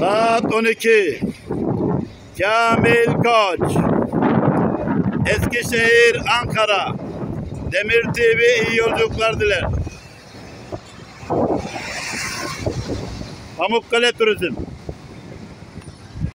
Saat 12. Kamil Koç. Eskişehir, Ankara. Demir TV iyi yolculuklar diler. Pamukkale Turizm.